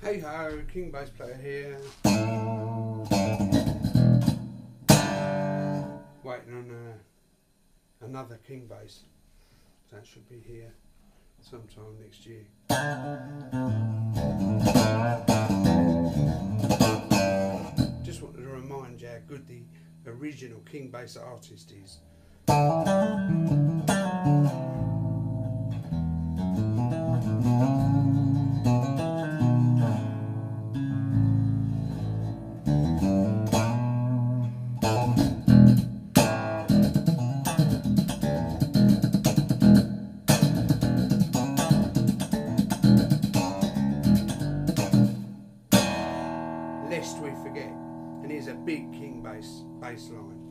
Hey ho, King bass player here. Waiting on uh, another King bass. That should be here sometime next year. Just wanted to remind you how good the original King bass artist is. And here's a big King bass bass line.